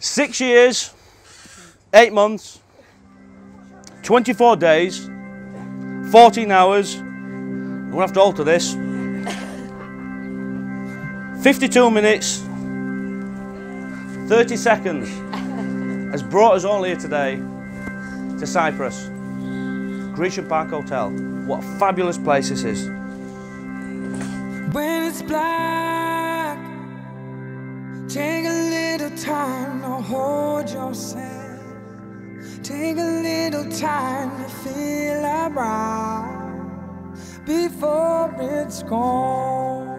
Six years, eight months, 24 days, 14 hours. I'm gonna have to alter this. 52 minutes, 30 seconds has brought us all here today to Cyprus. Grecian Park Hotel. What a fabulous place this is. Take a little time to hold yourself. Take a little time to feel around before it's gone.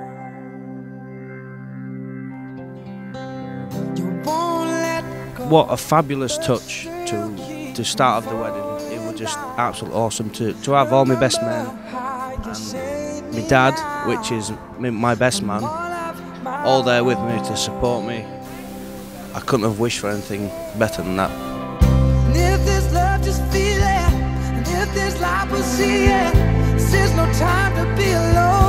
What a fabulous touch to the start of the wedding. It was just absolutely awesome to, to have all my best men and my dad, which is my best man, all there with me to support me. I couldn't have wished for anything better than that. And if there's love, just feel it. And if there's life, see it. This is no time to be alone,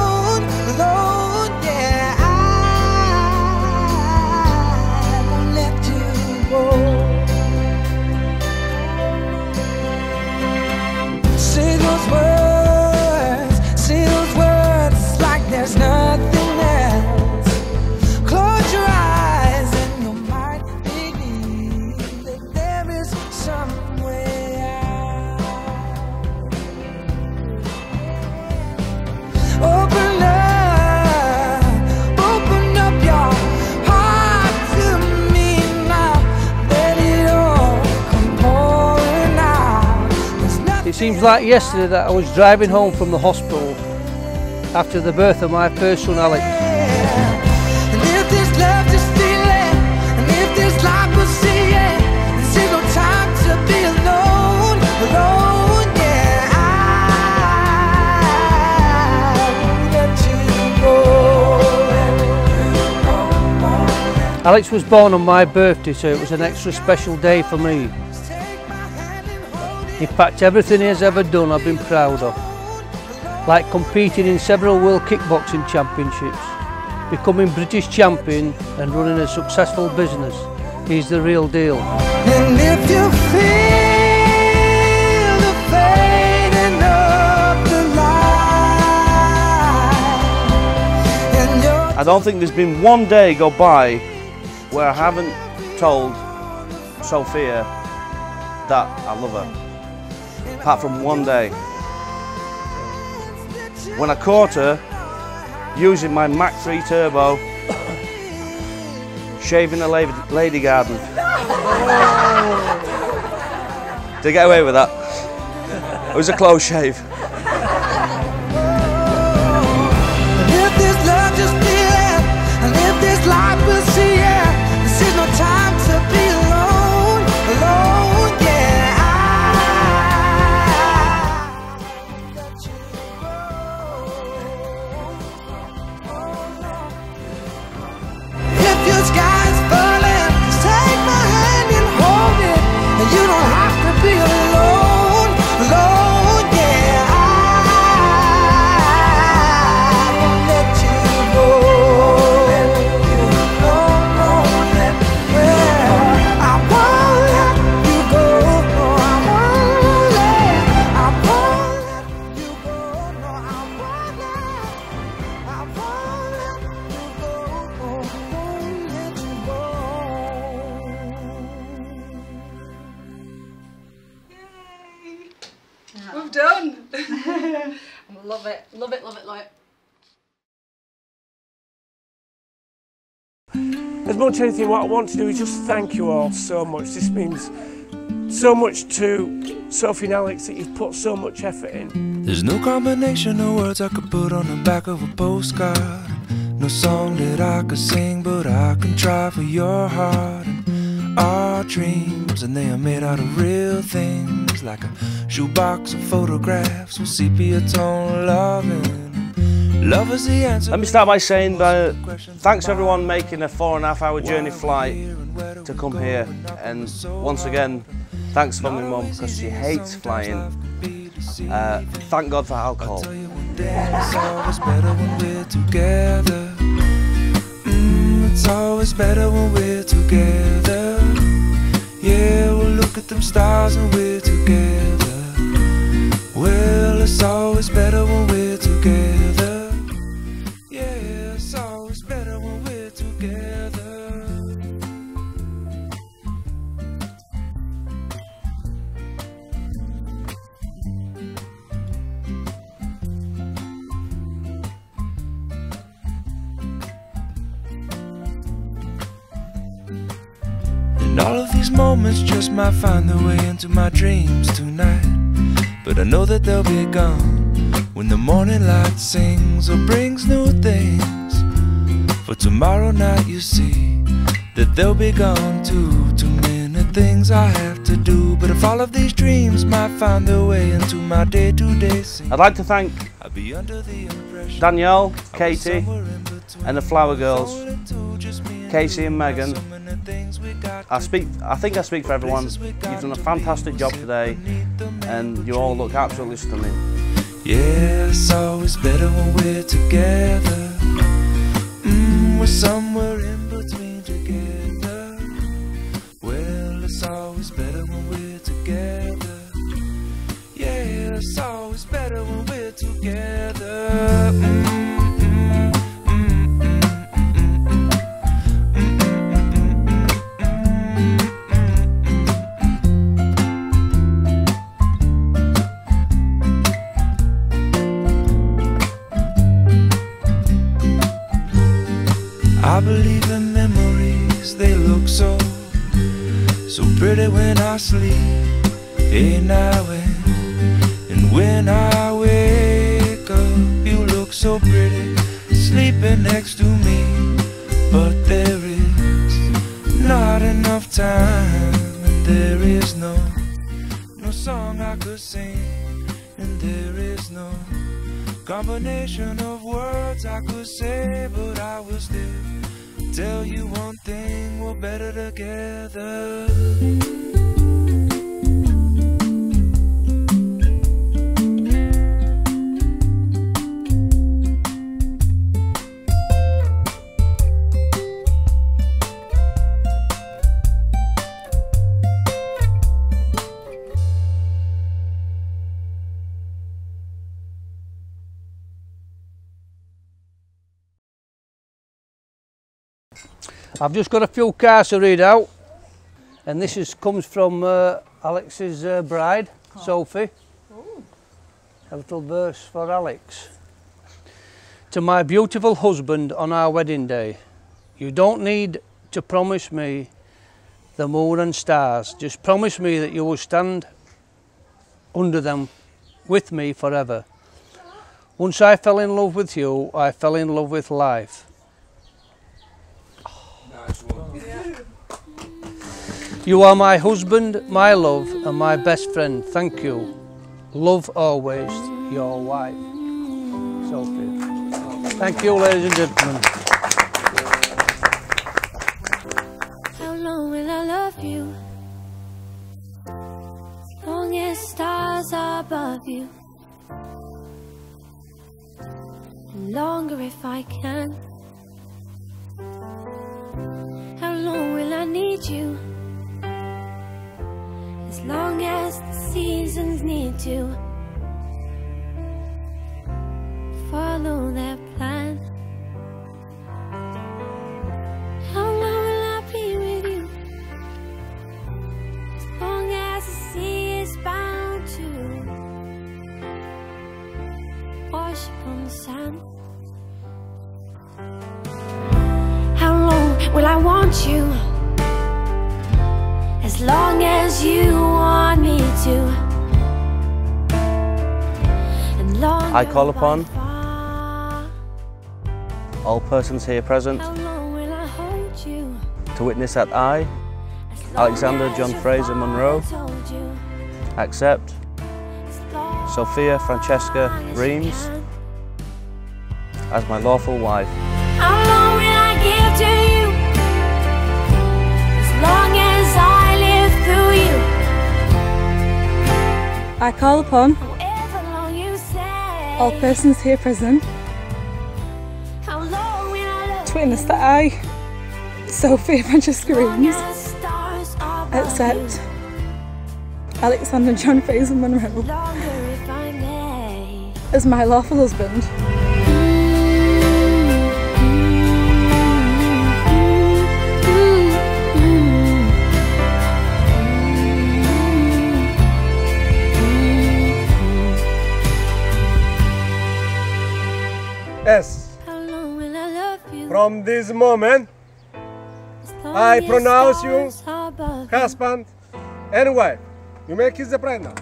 seems like yesterday that I was driving home from the hospital after the birth of my first son Alex. And if there's love, just feel it. And if there's life, we'll see it. This is no time to be alone, alone, yeah. I won't let you go. Alex was born on my birthday, so it was an extra special day for me. In fact, everything he has ever done, I've been proud of. Like competing in several World Kickboxing Championships, becoming British champion, and running a successful business. He's the real deal. And if you feel the fading of the light, I don't think there's been one day go by where I haven't told Sophia that I love her. Apart from one day. When I caught her using my Mach 3 Turbo, shaving the lady, lady garden. to get away with that. It was a close shave. As much as anything, what I want to do is just thank you all so much. This means so much to Sophie and Alex that you've put so much effort in. There's no combination of words I could put on the back of a postcard. No song that I could sing, but I can try for your heart. And our dreams, and they are made out of real things, like a shoebox of photographs with sepia tone loving. Love is the answer. Let me start by saying that thanks to everyone making a four and a half hour journey flight to come here. And once again, thanks for my mum because she hates flying. Uh, thank God for alcohol. It's always better when we're together. Mm, it's always better when we're together. at them stars and we're together. Well, it's always better when we're together. Into my dreams tonight. But I know that they'll be gone when the morning light sings or brings new things. For tomorrow night, you see that they'll be gone too. Too many things I have to do. But if all of these dreams might find their way into my day to day scene, I'd like to thank be under the. Danielle, Katie, somewhere in between. and the Flower Girls. Sold it to just me and Casey and Megan. I speak. I think I speak for everyone. You've done a fantastic job today, and you all look absolutely stunning. Yeah, it's always better when we're together. Mm, we're somewhere in between together. Well, it's always better when we're together. Yeah, it's always better when we're together. Mm, next to me. But there is not enough time, and there is no, no song I could sing, and there is no combination of words I could say, but I will still tell you one thing: we're better together. I've just got a few cards to read out, and this is comes from uh, Alex's uh, bride, Sophie. Ooh. A little verse for Alex. To my beautiful husband on our wedding day, you don't need to promise me the moon and stars. Just promise me that you will stand under them with me forever. Once I fell in love with you, I fell in love with life. You are my husband, my love, and my best friend. Thank you. Love always, your wife, Sophie. Thank you, ladies and gentlemen. How long will I love you? Long as stars are above you. Longer if I can. How long will I need you? As long as the seasons need to. Follow their I call upon. All persons here present How long will I hold you? to witness that I Alexander John Fraser Monroe father told you. accept Sophia Francesca as Reams as my lawful wife. How long will I call to all persons here present How long will I love to witness that I, Sophia Francesca you? Long Reams, as stars are above accept. Alexander John Fraser Monroe Longer if I may. as my lawful husband. Yes, How long will I love you? from this moment, I pronounce you stars are above you. husband and wife. You may kiss the bride now.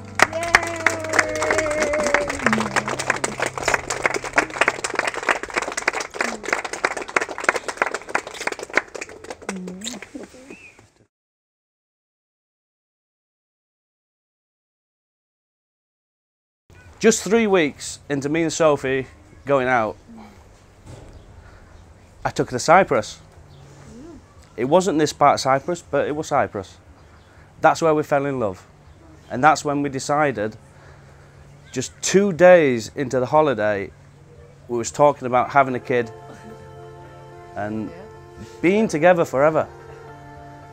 Just three weeks into me and Sophie going out, I took her to Cyprus. It wasn't this part of Cyprus, but it was Cyprus. That's where we fell in love. And that's when we decided, just two days into the holiday, we was talking about having a kid and being together forever.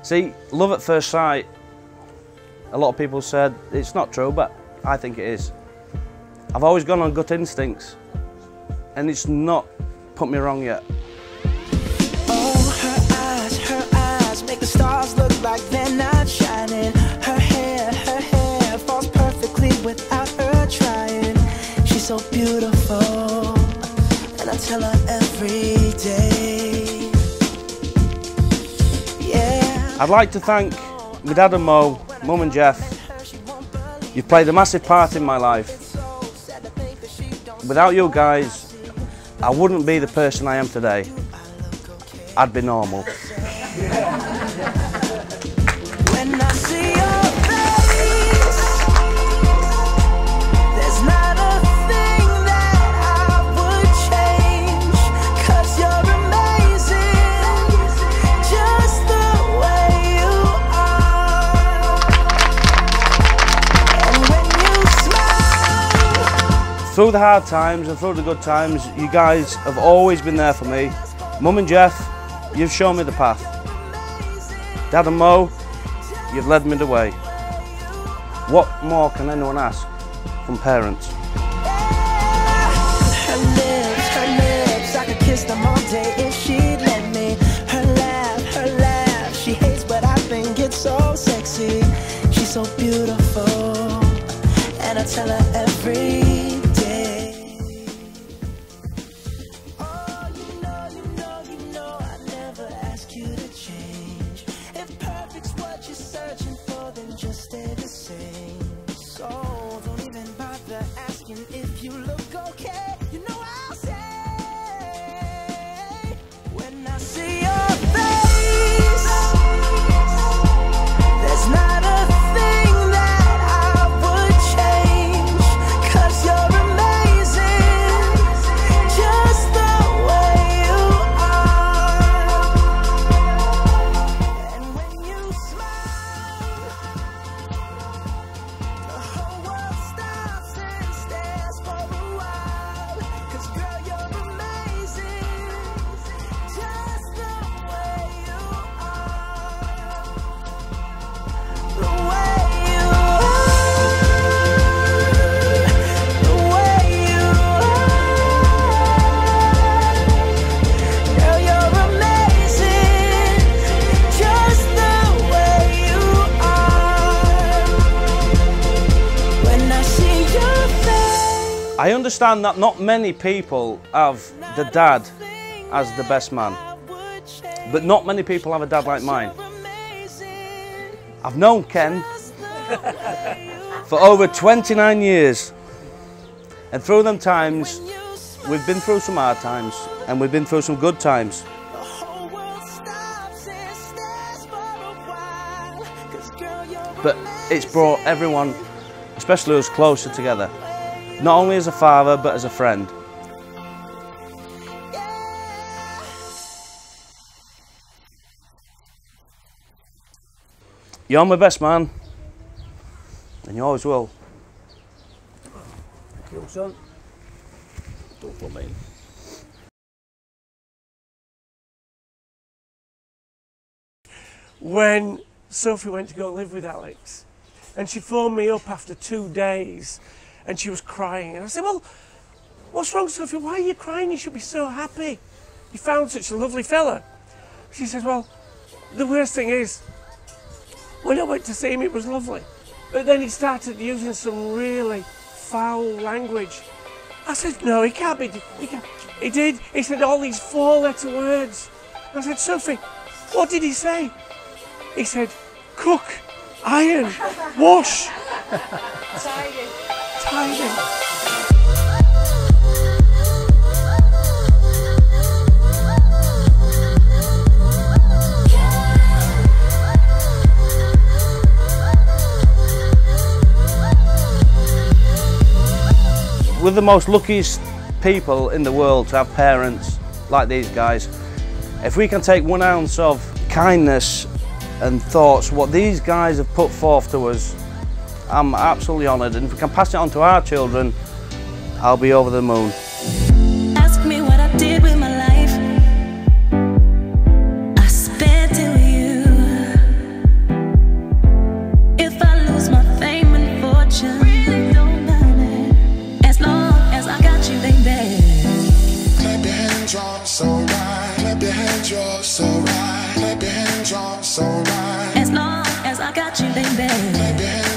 See, love at first sight, a lot of people said it's not true, but I think it is. I've always gone on gut instincts, and it's not put me wrong yet. Oh, her eyes, her eyes make the stars look like they're not shining. Her hair, her hair falls perfectly without her trying. She's so beautiful, and I tell her every day. Yeah. I'd like to thank my dad and Mo, mum and Jeff. You've played a massive part in my life. Without you guys, I wouldn't be the person I am today. I'd be normal. Through the hard times and through the good times, you guys have always been there for me. Mum and Jeff, you've shown me the path. Dad and Mo, you've led me the way. What more can anyone ask from parents? tell her every understand that not many people have the dad as the best man, but not many people have a dad like mine. I've known Ken for over 29 years, and through them times, we've been through some hard times and we've been through some good times. But it's brought everyone, especially us, closer together. Not only as a father, but as a friend. You're my best man, and you always will. You son. Don't me. When Sophie went to go live with Alex, And she phoned me up after two days and she was crying. And I said, Well, what's wrong, Sophie? Why are you crying? You should be so happy. You found such a lovely fella. She says, Well, the worst thing is, when I went to see him, it was lovely. But then he started using some really foul language. I said, No, he can't be. He, can't. he did. He said all these four letter words. I said, Sophie, what did he say? He said, Cook, iron, wash, We're the most luckiest people in the world to have parents like these guys. If we can take one ounce of kindness and thoughts, what these guys have put forth to us, I'm absolutely honoured. And if we can pass it on to our children, I'll be over the moon. Ask me what I did with my life. I spent it with you. If I lose my fame and fortune, don't matter. As long as I got you, baby.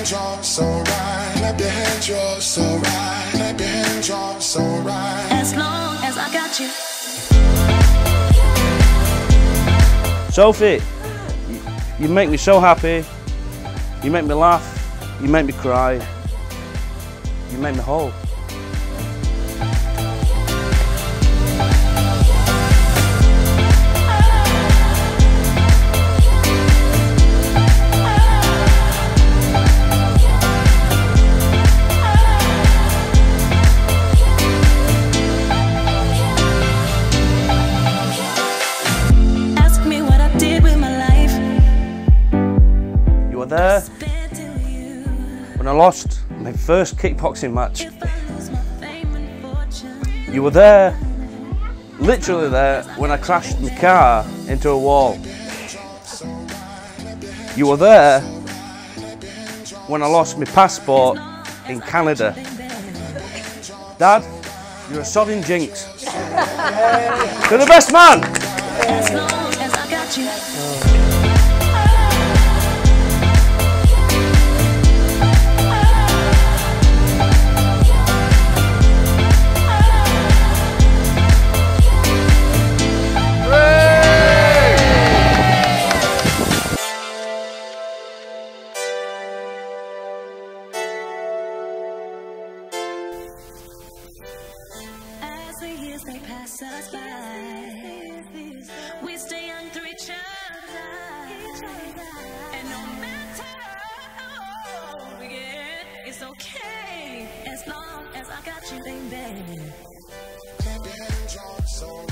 Clap your hands, you're so right. Clap your hands, you're so right. Clap your hands, you're so right. As long as I got you, so right. As long as I got. Sophie, you, you make me so happy. You make me laugh. You make me cry. You make me whole. First kickboxing match. If I lose my fame and fortune. You were there, literally there, when I crashed my car into a wall. You were there when I lost my passport in Canada. Dad, you're a sodding jinx. You're the best man! As as I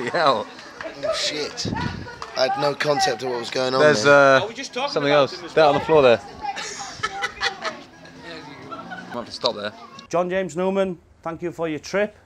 Bloody hell. Oh shit. I had no concept of what was going on There's there. uh, something else. That on the floor there. Might have to stop there. John James Newman, thank you for your trip.